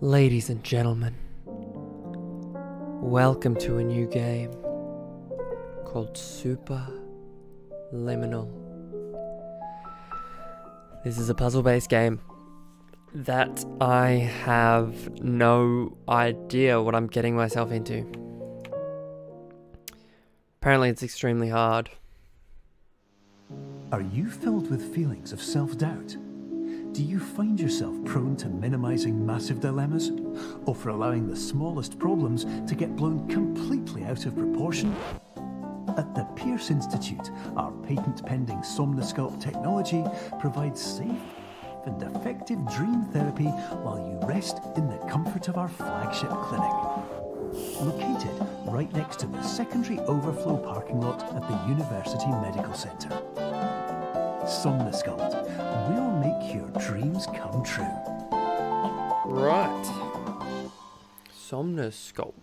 Ladies and gentlemen, welcome to a new game called Super Liminal. This is a puzzle based game that I have no idea what I'm getting myself into. Apparently, it's extremely hard. Are you filled with feelings of self doubt? Do you find yourself prone to minimizing massive dilemmas? Or for allowing the smallest problems to get blown completely out of proportion? At the Pierce Institute, our patent pending Somnasculpt technology provides safe and effective dream therapy while you rest in the comfort of our flagship clinic. Located right next to the secondary overflow parking lot at the University Medical Centre. Somnasculpt make your dreams come true. Right. Somnasculpt.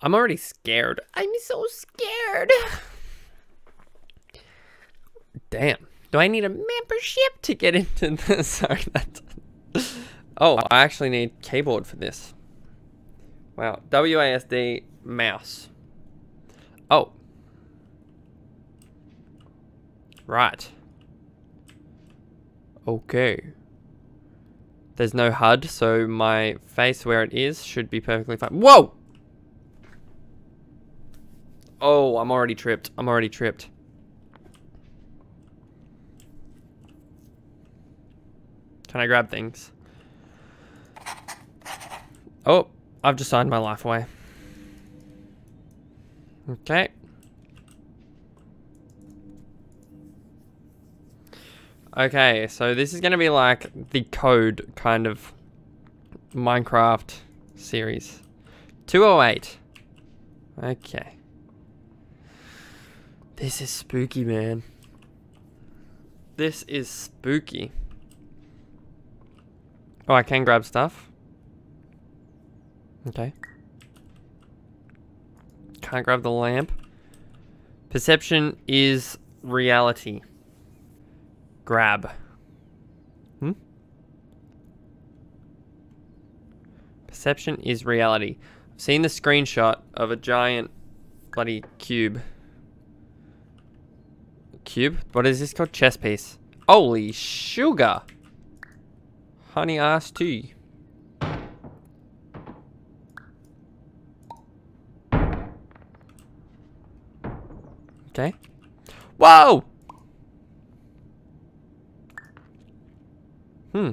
I'm already scared. I'm so scared. Damn. Do I need a membership to get into this? Sorry, that's... Oh, I actually need keyboard for this. Wow. WASD mouse. Oh. Right. Okay. There's no HUD, so my face where it is should be perfectly fine. Whoa! Oh, I'm already tripped. I'm already tripped. Can I grab things? Oh, I've just signed my life away. Okay. Okay, so this is going to be like the code kind of Minecraft series. 208. Okay. This is spooky, man. This is spooky. Oh, I can grab stuff. Okay. Can't grab the lamp. Perception is reality. Grab. Hmm? Perception is reality. I've seen the screenshot of a giant bloody cube. Cube? What is this called? Chess piece. Holy sugar! Honey ass tea. Okay. Whoa! Hmm.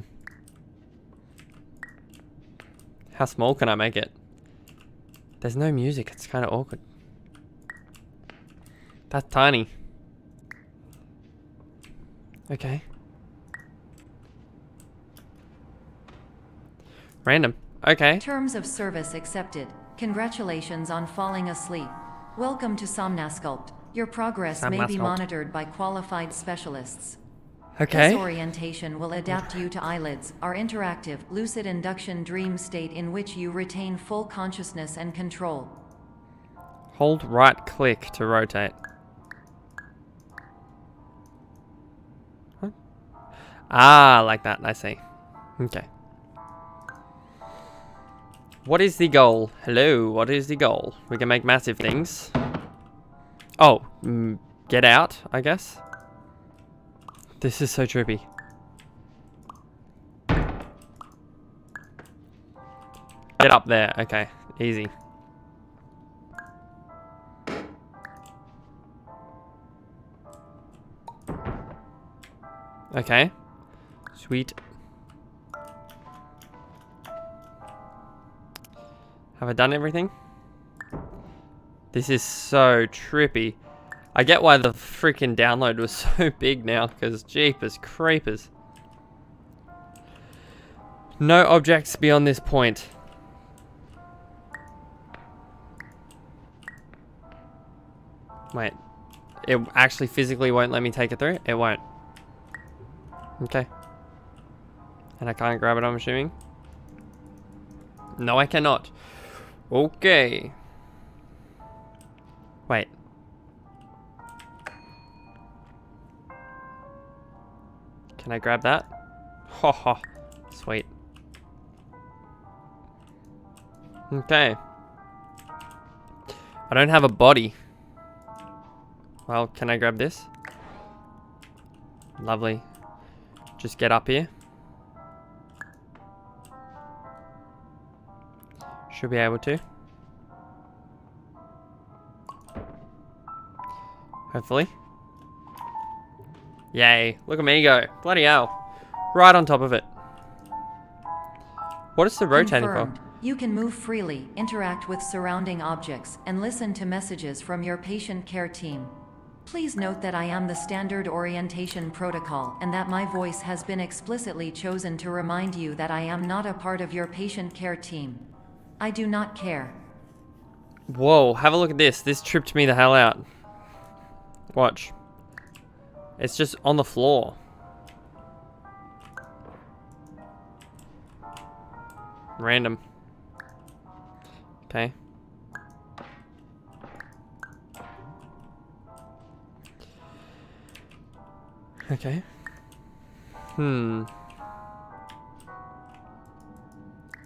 How small can I make it? There's no music. It's kind of awkward. That's tiny. Okay. Random. Okay. Terms of service accepted. Congratulations on falling asleep. Welcome to Somnasculpt. Your progress may be monitored by qualified specialists. Okay. This orientation will adapt you to eyelids, our interactive, lucid induction dream state in which you retain full consciousness and control. Hold right click to rotate. Huh? Ah, like that. I see. Okay. What is the goal? Hello, what is the goal? We can make massive things. Oh, mm, get out, I guess. This is so trippy. Get up there. Okay, easy. Okay. Sweet. Have I done everything? This is so trippy. I get why the freaking download was so big now, because jeepers creepers. No objects beyond this point. Wait. It actually physically won't let me take it through? It won't. Okay. And I can't grab it, I'm assuming? No, I cannot. Okay. Can I grab that? Ha ha. Sweet. Okay. I don't have a body. Well, can I grab this? Lovely. Just get up here. Should be able to. Hopefully. Yay. Look at me go. Bloody hell. Right on top of it. What is the rotating Confirmed. for? You can move freely, interact with surrounding objects, and listen to messages from your patient care team. Please note that I am the standard orientation protocol and that my voice has been explicitly chosen to remind you that I am not a part of your patient care team. I do not care. Whoa, have a look at this. This tripped me the hell out. Watch. It's just on the floor. Random. Okay. Okay. Hmm.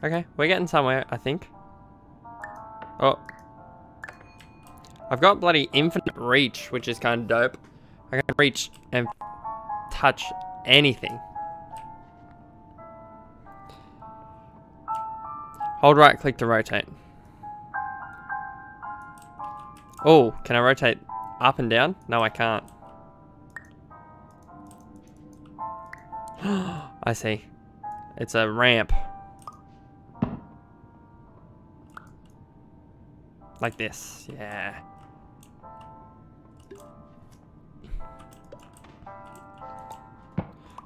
Okay, we're getting somewhere, I think. Oh. I've got bloody infinite reach, which is kind of dope. I can reach and touch anything. Hold right click to rotate. Oh, can I rotate up and down? No, I can't. I see. It's a ramp. Like this, yeah.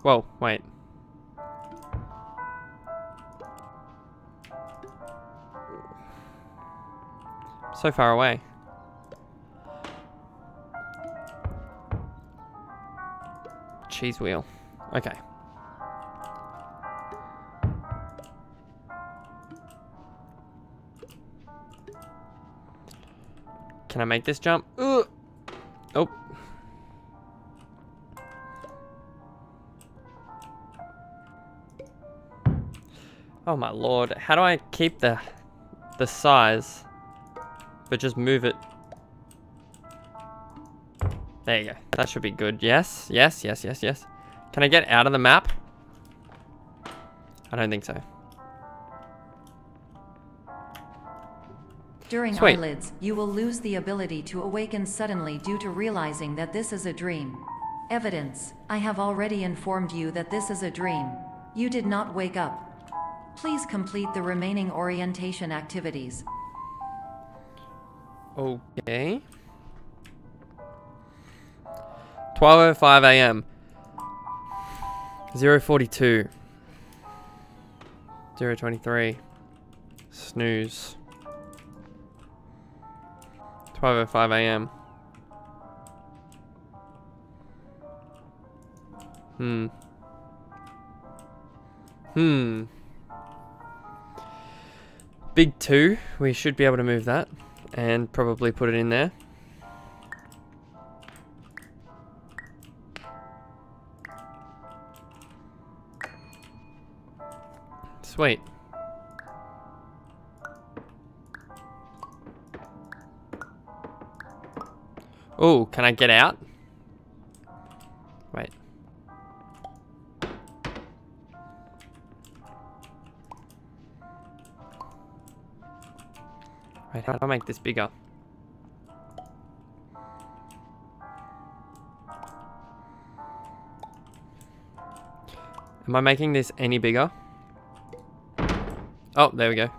Whoa, wait. So far away. Cheese wheel. Okay. Can I make this jump? Ugh. Oh my lord. How do I keep the the size but just move it? There you go. That should be good. Yes, yes, yes, yes, yes. Can I get out of the map? I don't think so. During Sweet. eyelids, you will lose the ability to awaken suddenly due to realizing that this is a dream. Evidence I have already informed you that this is a dream. You did not wake up. Please complete the remaining orientation activities. Okay. 12.05 a.m. 042. 023. Snooze. 12.05 a.m. Hmm. Hmm. Big 2. We should be able to move that. And probably put it in there. Sweet. Oh, can I get out? How do I make this bigger? Am I making this any bigger? Oh, there we go.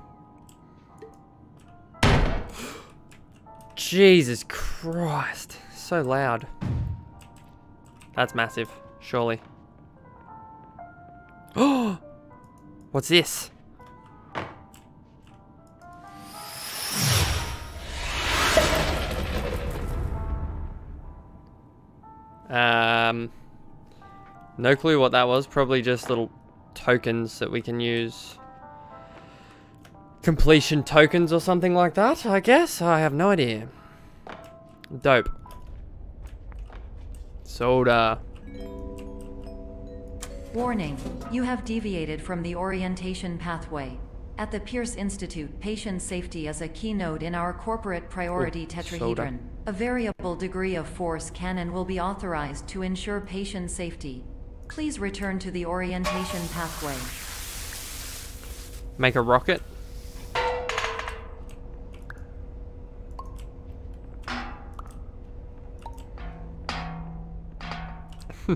Jesus Christ. So loud. That's massive, surely. Oh! What's this? No clue what that was. Probably just little tokens that we can use. Completion tokens or something like that, I guess. I have no idea. Dope. Soda. Uh, Warning, you have deviated from the orientation pathway. At the Pierce Institute, patient safety is a keynote in our corporate priority Ooh, tetrahedron. A variable degree of force can and will be authorized to ensure patient safety. Please return to the orientation pathway. Make a rocket.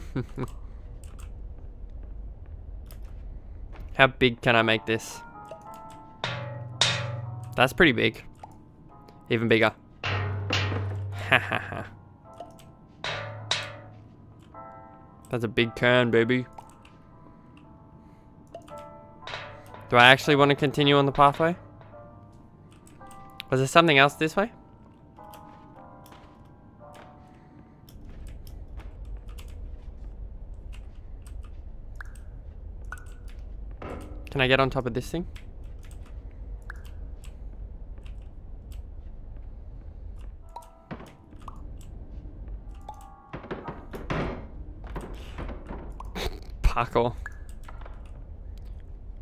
How big can I make this? That's pretty big. Even bigger. Ha ha ha. That's a big can, baby. Do I actually want to continue on the pathway? Was there something else this way? Can I get on top of this thing?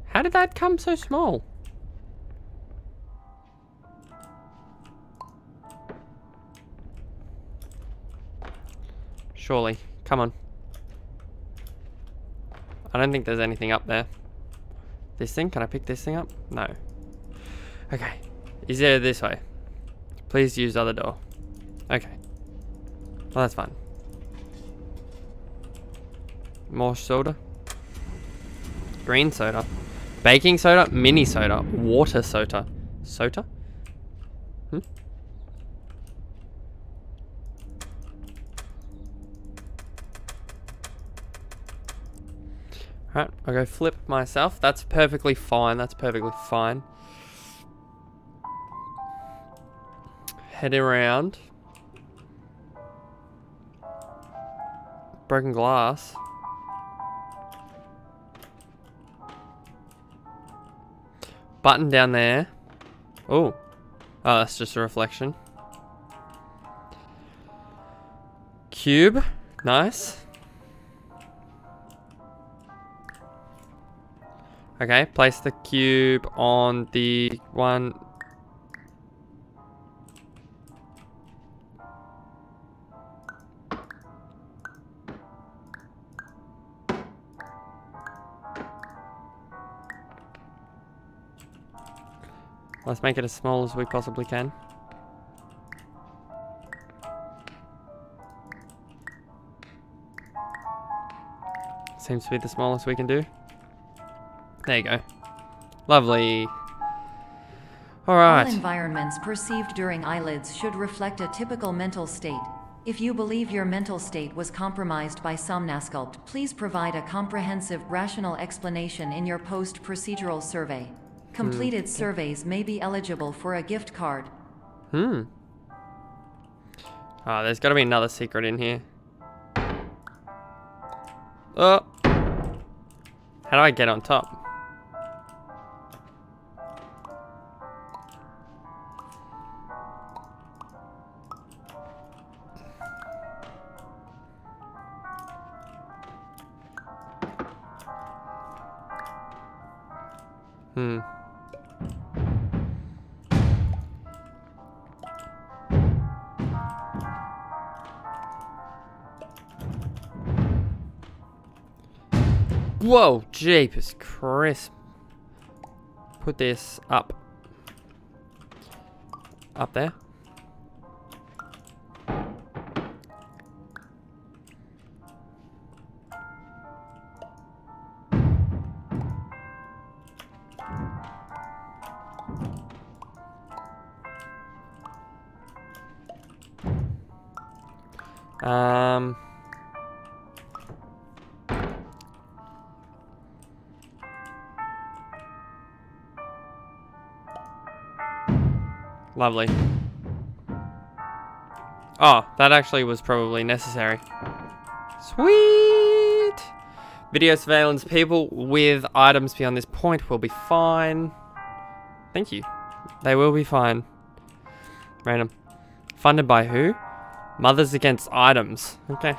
How did that come so small? Surely. Come on. I don't think there's anything up there. This thing? Can I pick this thing up? No. Okay. Is there this way? Please use other door. Okay. Well, that's fine. More soda. Green soda. Baking soda. Mini soda. Water soda. Soda? Hmm? Alright, I'll go flip myself. That's perfectly fine. That's perfectly fine. Head around. Broken glass. Button down there. Oh. Oh, that's just a reflection. Cube. Nice. Okay, place the cube on the one. Let's make it as small as we possibly can. Seems to be the smallest we can do. There you go. Lovely. All right. All environments perceived during eyelids should reflect a typical mental state. If you believe your mental state was compromised by Somnasculpt, please provide a comprehensive, rational explanation in your post-procedural survey. Completed surveys may be eligible for a gift card. Hmm. Ah, there's got to be another secret in here. Oh. How do I get on top? Hmm. Whoa, jeepers crisp. Put this up. Up there. Lovely. Oh, that actually was probably necessary. Sweet! Video surveillance people with items beyond this point will be fine. Thank you. They will be fine. Random. Funded by who? Mothers Against Items. Okay.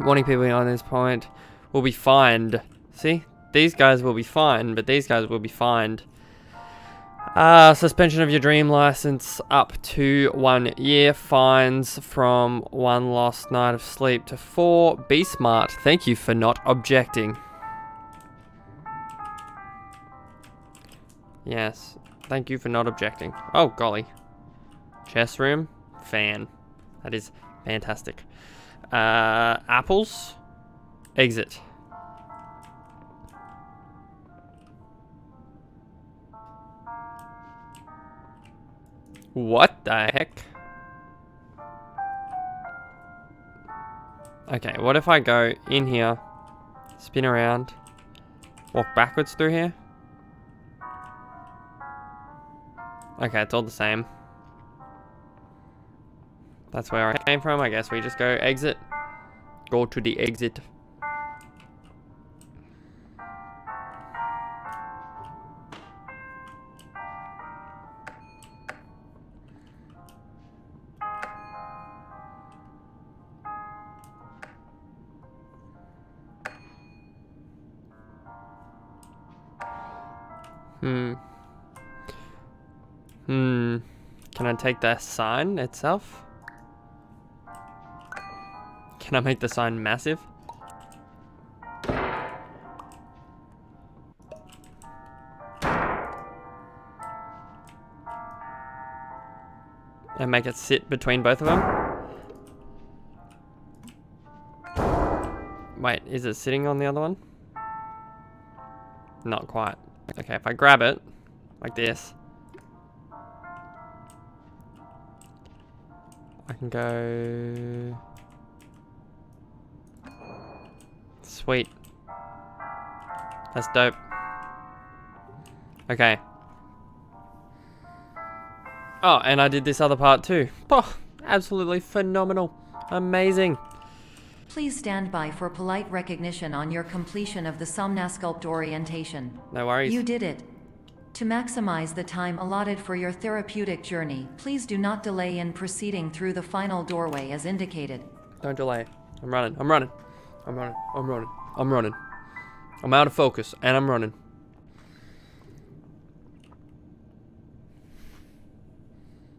Warning people beyond this point will be fined. See? These guys will be fined, but these guys will be fined. Uh, suspension of your dream license up to one year. Fines from one lost night of sleep to four. Be smart. Thank you for not objecting. Yes. Thank you for not objecting. Oh, golly. Chess room. Fan. That is fantastic. Uh, apples. Exit. What the heck? Okay, what if I go in here, spin around, walk backwards through here? Okay, it's all the same. That's where I came from. I guess we just go exit. Go to the exit. Hmm. Hmm. Can I take the sign itself? Can I make the sign massive? And make it sit between both of them? Wait, is it sitting on the other one? Not quite. Okay, if I grab it, like this, I can go... Sweet. That's dope. Okay. Oh, and I did this other part too. Oh, absolutely phenomenal. Amazing. Please stand by for polite recognition on your completion of the Somnasculpt orientation. No worries. You did it. To maximize the time allotted for your therapeutic journey, please do not delay in proceeding through the final doorway as indicated. Don't delay. I'm running. I'm running. I'm running. I'm running. I'm running. I'm out of focus and I'm running.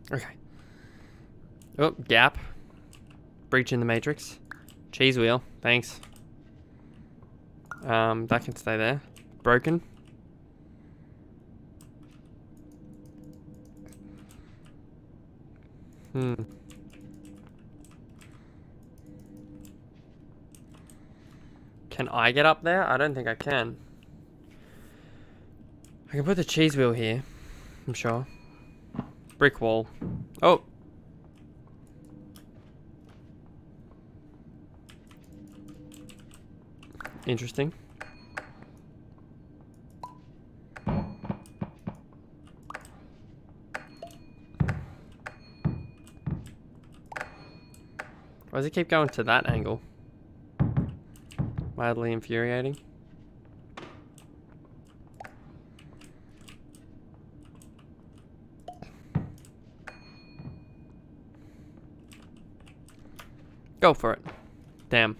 Okay. Oh, gap. Breach in the matrix. Cheese wheel. Thanks. Um, that can stay there. Broken. Hmm. Can I get up there? I don't think I can. I can put the cheese wheel here. I'm sure. Brick wall. Oh! Interesting. Why does it keep going to that angle? Mildly infuriating. Go for it. Damn.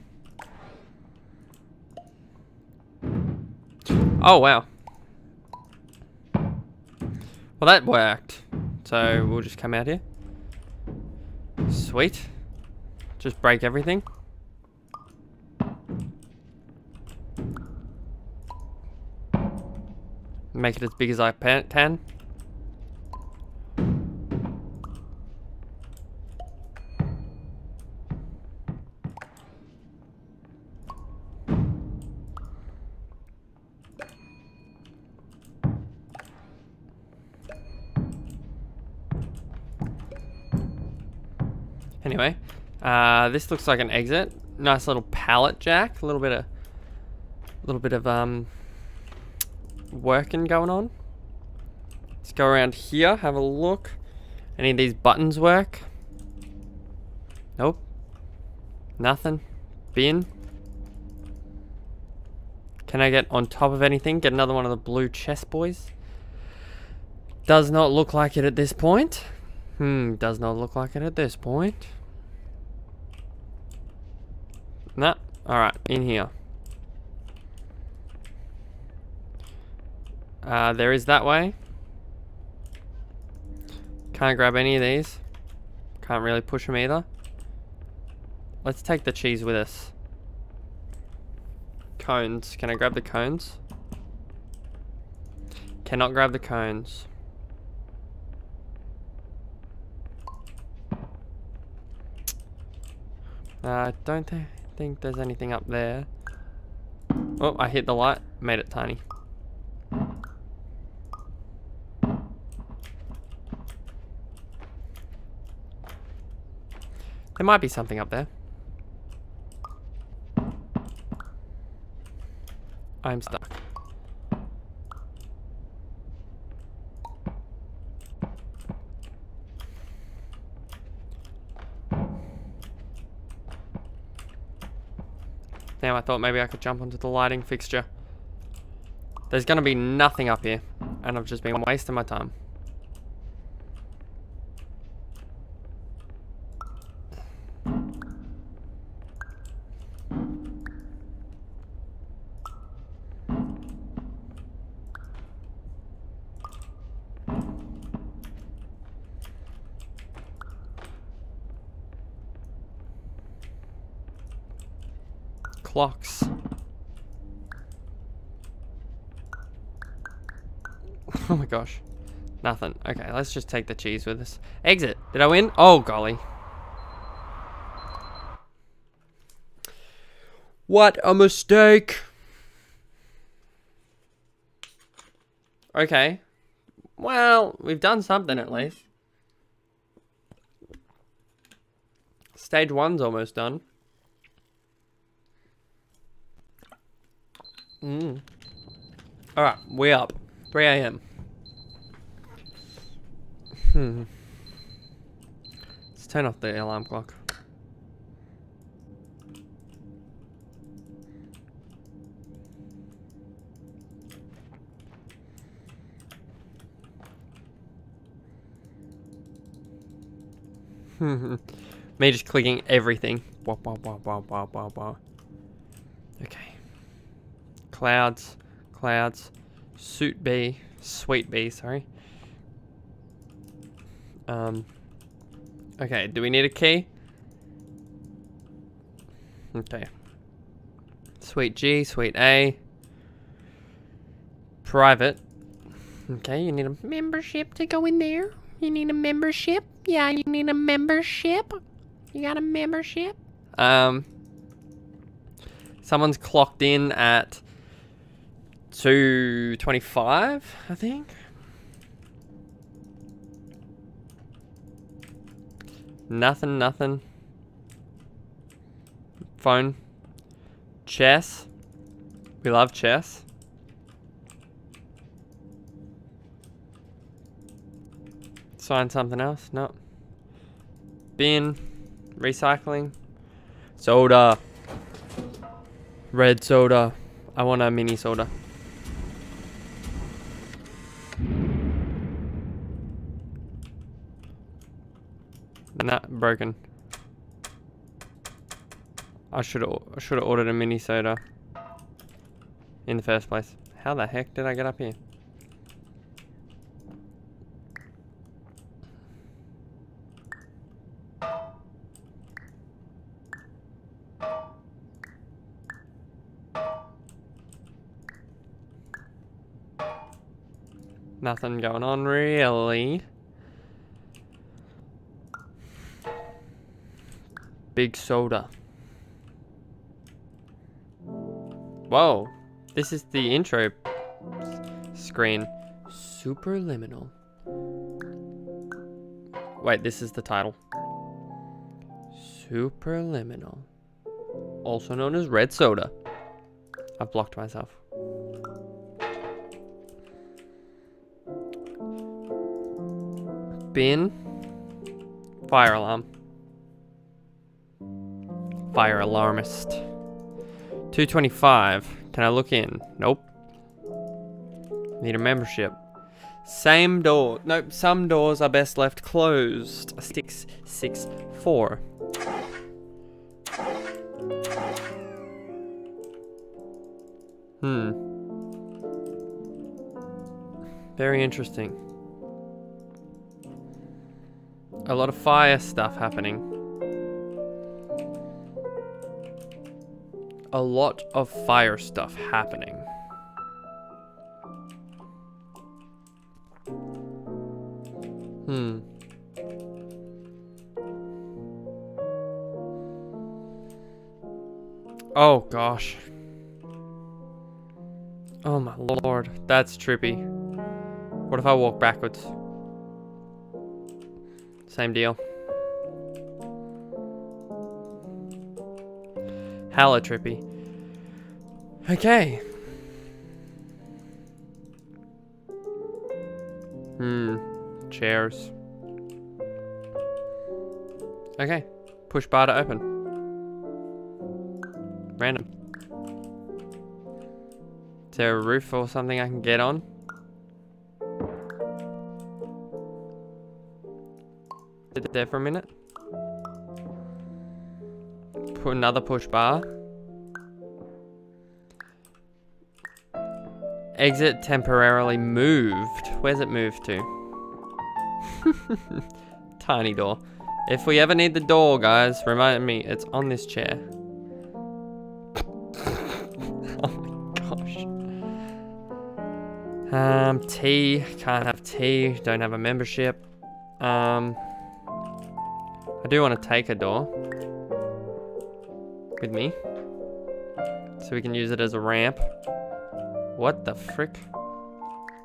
Oh, wow. Well, that worked. So, we'll just come out here. Sweet. Just break everything. Make it as big as I can. Uh, this looks like an exit. Nice little pallet jack. A little bit of, a little bit of um, working going on. Let's go around here, have a look. Any of these buttons work? Nope. Nothing. Bin. Can I get on top of anything? Get another one of the blue chest boys? Does not look like it at this point. Hmm, does not look like it at this point that? Alright, in here. Uh, there is that way. Can't grab any of these. Can't really push them either. Let's take the cheese with us. Cones. Can I grab the cones? Cannot grab the cones. I uh, don't think think there's anything up there. Oh, I hit the light. Made it tiny. There might be something up there. I'm stuck. Damn, I thought maybe I could jump onto the lighting fixture. There's gonna be nothing up here, and I've just been wasting my time. Oh my gosh. Nothing. Okay, let's just take the cheese with us. Exit. Did I win? Oh, golly. What a mistake. Okay. Well, we've done something at least. Stage one's almost done. Mm. Alright, we up. 3 a.m. Hmm. Let's turn off the alarm clock. Me just clicking everything. Wah, wah, wah, wah, wah, wah, wah. Okay. Clouds, clouds, suit B, sweet B, sorry. Um, okay, do we need a key? Okay. Sweet G, sweet A. Private. Okay, you need a membership to go in there. You need a membership? Yeah, you need a membership. You got a membership? Um, someone's clocked in at 225, I think. Nothing, nothing. Phone. Chess. We love chess. Sign something else? No. Bin. Recycling. Soda. Red soda. I want a mini soda. Nah, broken. I should have should have ordered a mini soda in the first place. How the heck did I get up here? Nothing going on really. Big soda. Whoa. This is the intro screen. Superliminal. Wait, this is the title. Superliminal. Also known as red soda. I've blocked myself. Bin. Fire alarm. Fire alarmist. 225. Can I look in? Nope. Need a membership. Same door. Nope, some doors are best left closed. Six, six, four. Hmm. Very interesting. A lot of fire stuff happening. A lot of fire stuff happening. Hmm. Oh gosh. Oh my lord, that's trippy. What if I walk backwards? Same deal. Hella trippy. Okay. Hmm. Chairs. Okay. Push bar to open. Random. Is there a roof or something I can get on? Did it there for a minute. Put another push bar. Exit temporarily moved. Where's it moved to? Tiny door. If we ever need the door, guys, remind me, it's on this chair. oh my gosh. Um, tea. Can't have tea. Don't have a membership. Um, I do want to take a door with me. So we can use it as a ramp. What the frick?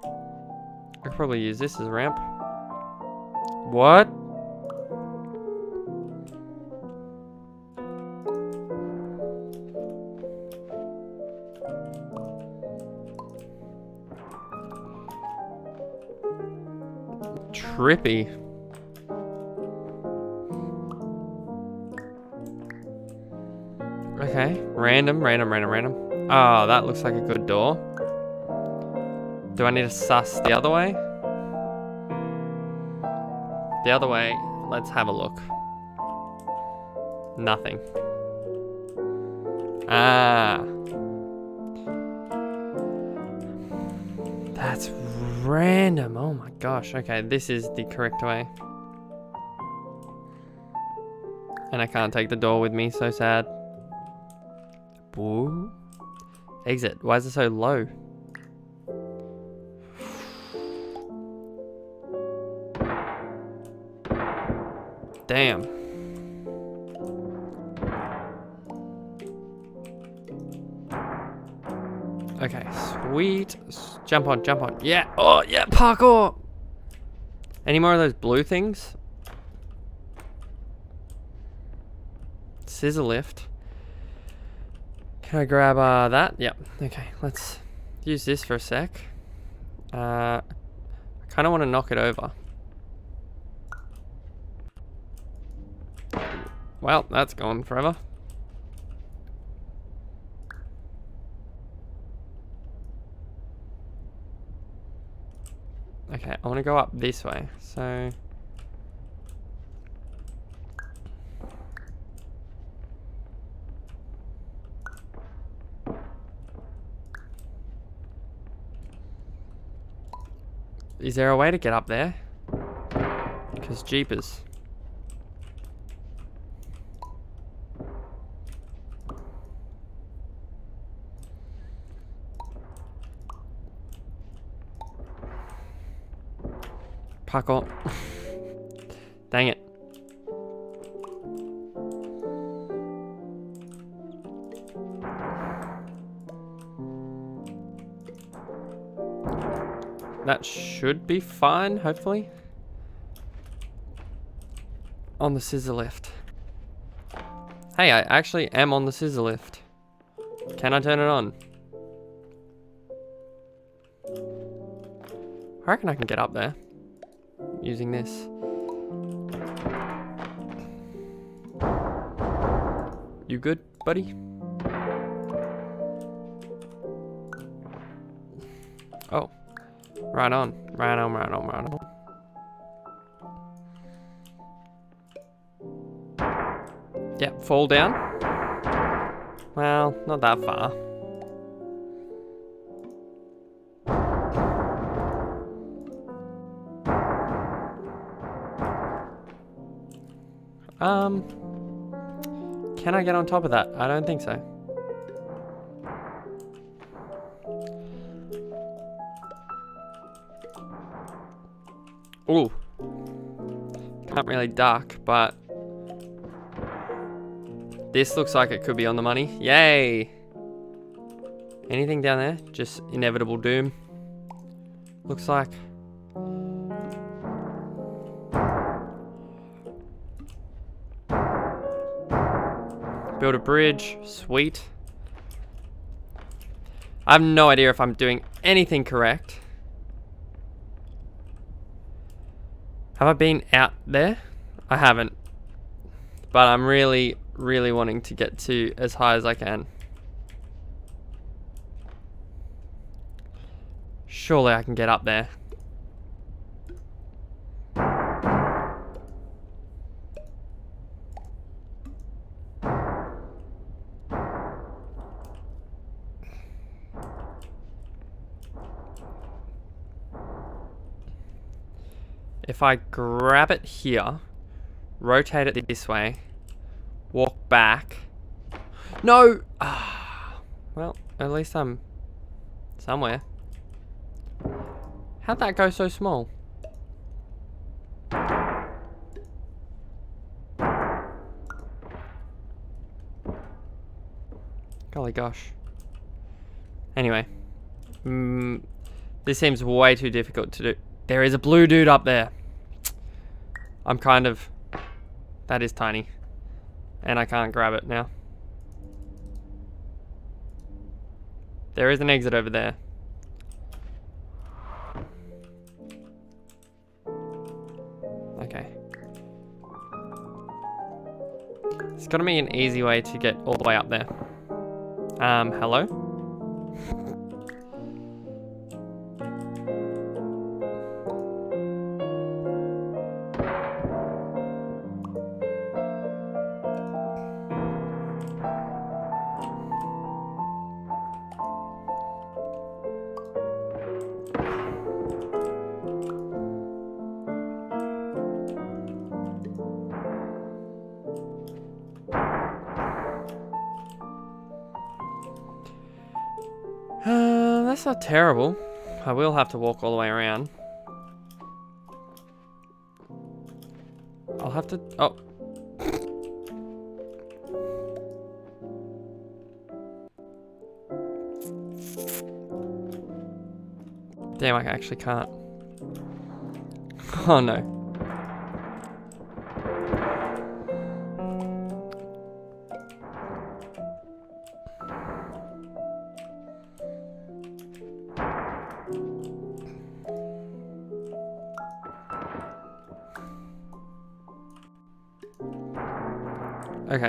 I could probably use this as a ramp. What? Trippy. Okay, random, random, random, random. Oh, that looks like a good door. Do I need to suss the other way? The other way, let's have a look. Nothing. Ah. That's random. Oh my gosh. Okay, this is the correct way. And I can't take the door with me, so sad. Exit. Why is it so low? Damn. Okay, sweet. Jump on, jump on. Yeah. Oh, yeah, parkour. Any more of those blue things? Scissor lift. Can I grab uh, that? Yep. Okay, let's use this for a sec. Uh, I kind of want to knock it over. Well, that's gone forever. Okay, I want to go up this way. So... Is there a way to get up there? Because jeepers. Dang should be fine, hopefully. On the scissor lift. Hey, I actually am on the scissor lift. Can I turn it on? I reckon I can get up there using this. You good, buddy? Right on. Right on, right on, right on. Yep, fall down. Well, not that far. Um, can I get on top of that? I don't think so. Ooh. Can't really duck, but... This looks like it could be on the money. Yay! Anything down there? Just inevitable doom. Looks like. Build a bridge. Sweet. I have no idea if I'm doing anything correct. Have I been out there? I haven't. But I'm really, really wanting to get to as high as I can. Surely I can get up there. If I grab it here, rotate it this way, walk back. No! Ah, well, at least I'm somewhere. How'd that go so small? Golly gosh. Anyway. Mm, this seems way too difficult to do. There is a blue dude up there. I'm kind of... That is tiny. And I can't grab it now. There is an exit over there. Okay. It's gotta be an easy way to get all the way up there. Um, hello? That's not terrible. I will have to walk all the way around. I'll have to... Oh. Damn, I actually can't. Oh no.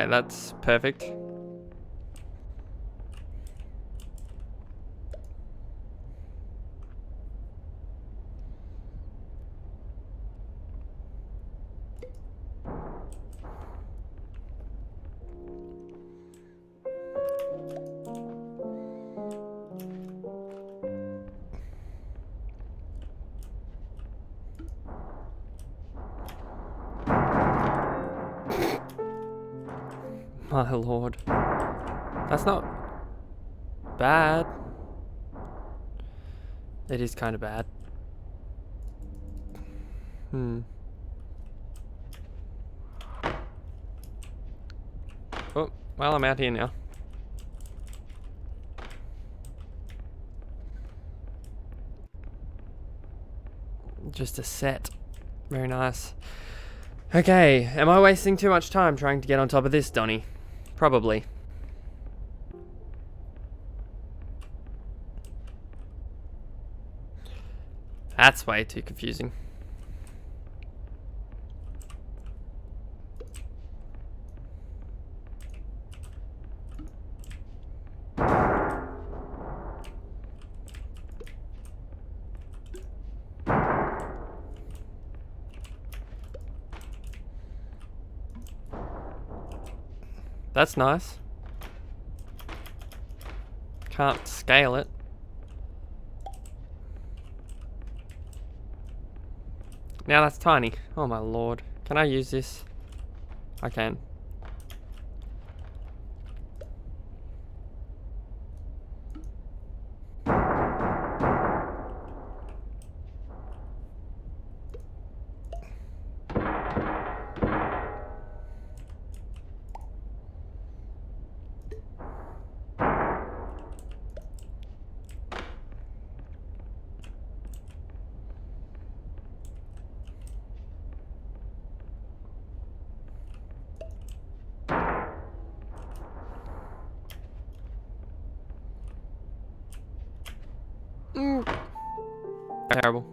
That's perfect. It is kind of bad. Hmm. Oh, well, I'm out here now. Just a set. Very nice. Okay, am I wasting too much time trying to get on top of this, Donny? Probably. That's way too confusing. That's nice. Can't scale it. Now that's tiny. Oh my lord. Can I use this? I can. Terrible.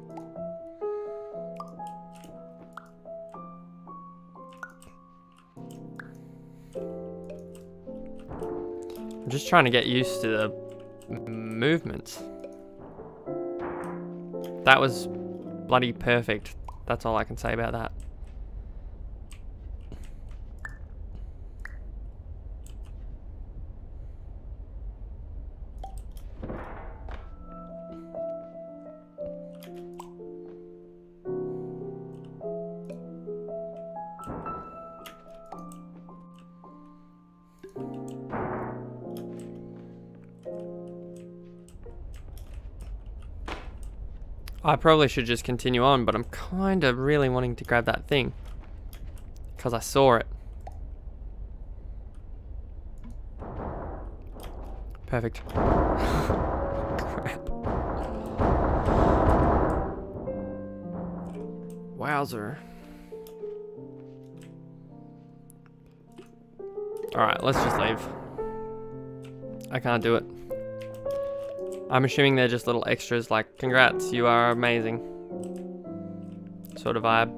I'm just trying to get used to the movements. That was bloody perfect. That's all I can say about that. Probably should just continue on, but I'm kind of really wanting to grab that thing. Because I saw it. Perfect. Crap. Wowzer. Alright, let's just leave. I can't do it. I'm assuming they're just little extras like, congrats, you are amazing. Sort of vibe.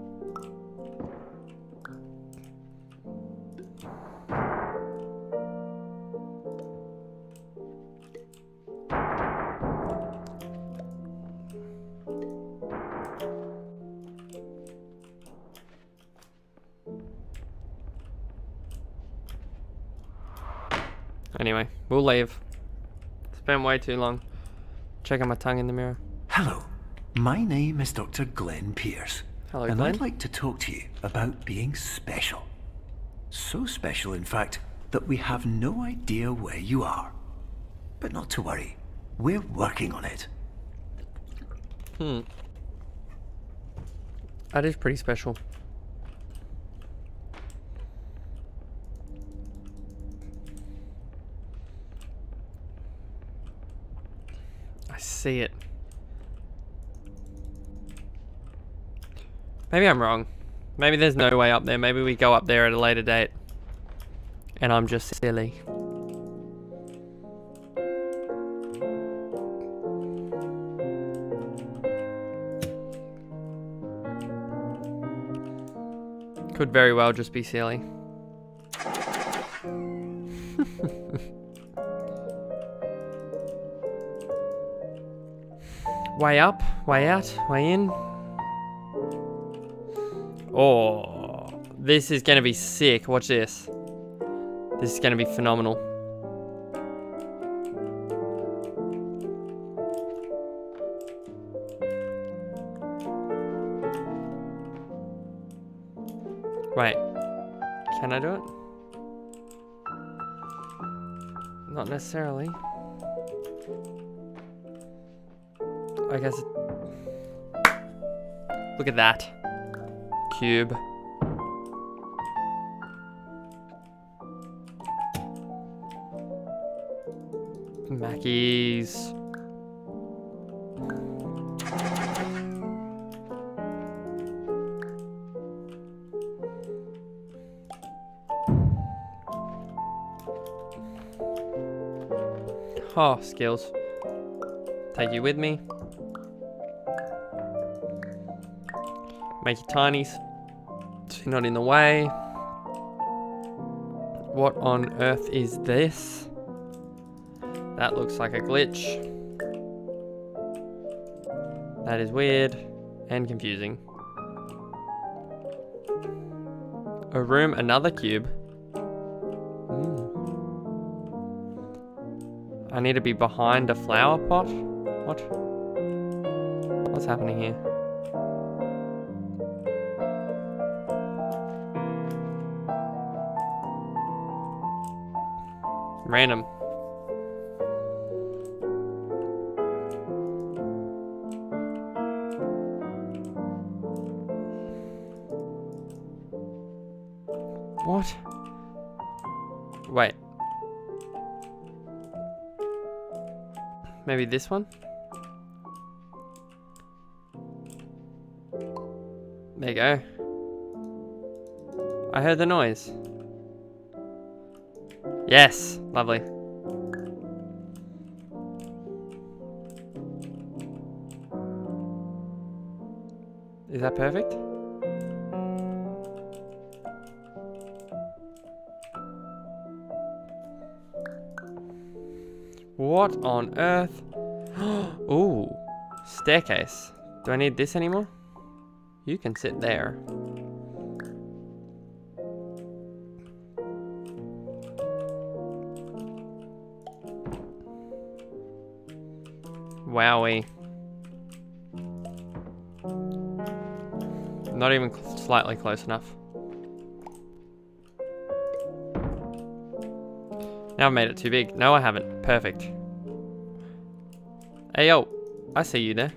Anyway, we'll leave. It's been way too long. Checking my tongue in the mirror. Hello, my name is Dr. Glenn Pierce. Hello, and Glenn. I'd like to talk to you about being special. So special, in fact, that we have no idea where you are. But not to worry, we're working on it. Hmm. That is pretty special. I see it. Maybe I'm wrong. Maybe there's no way up there. Maybe we go up there at a later date. And I'm just silly. Could very well just be silly. way up, way out, way in. Oh, this is gonna be sick. Watch this. This is gonna be phenomenal. Wait, can I do it? Not necessarily. Look at that. Cube. Mackies. Oh, skills. Take you with me. Make you tinies. So you're not in the way. What on earth is this? That looks like a glitch. That is weird and confusing. A room, another cube. Hmm. I need to be behind a flower pot? What? What's happening here? Random. What? Wait. Maybe this one? There you go. I heard the noise. Yes, lovely. Is that perfect? What on earth? Ooh, staircase. Do I need this anymore? You can sit there. Wowie. Not even cl slightly close enough. Now I've made it too big. No, I haven't. Perfect. Hey, yo. I see you there.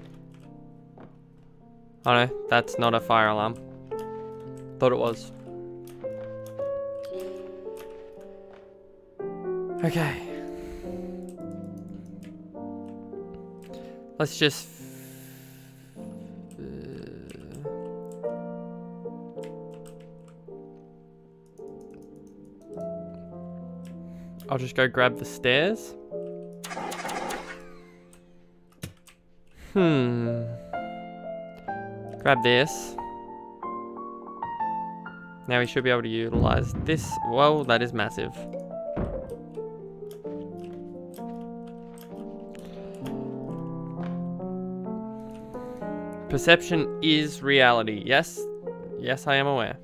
Oh no, that's not a fire alarm. Thought it was. Okay. Let's just... I'll just go grab the stairs. Hmm. Grab this. Now we should be able to utilize this. Whoa, that is massive. Perception is reality. Yes. Yes, I am aware.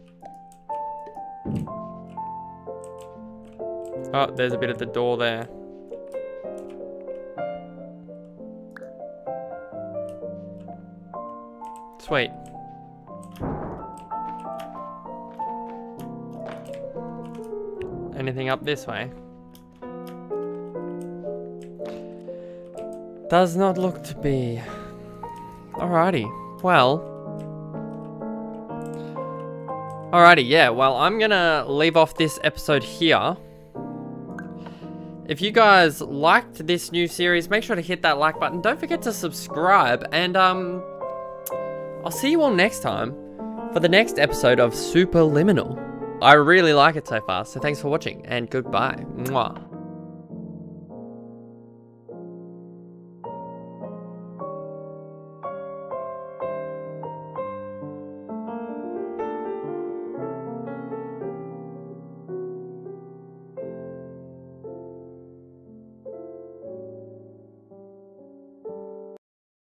Oh, there's a bit at the door there. Sweet. Anything up this way? Does not look to be. Alrighty. Well. Alrighty, yeah. Well, I'm gonna leave off this episode here. If you guys liked this new series, make sure to hit that like button. Don't forget to subscribe. And, um, I'll see you all next time for the next episode of Superliminal. I really like it so far, so thanks for watching, and goodbye. Mwah.